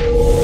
you.